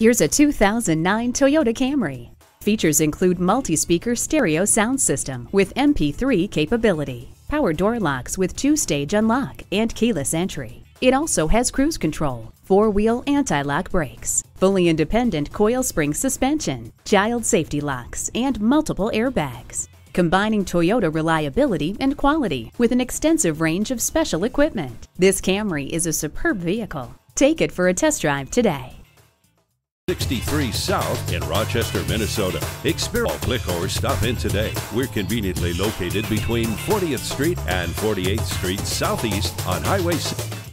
Here's a 2009 Toyota Camry. Features include multi-speaker stereo sound system with MP3 capability, power door locks with two-stage unlock and keyless entry. It also has cruise control, four-wheel anti-lock brakes, fully independent coil spring suspension, child safety locks, and multiple airbags. Combining Toyota reliability and quality with an extensive range of special equipment. This Camry is a superb vehicle. Take it for a test drive today. 63 South in Rochester, Minnesota. Experience, click or stop in today. We're conveniently located between 40th Street and 48th Street Southeast on Highway 6.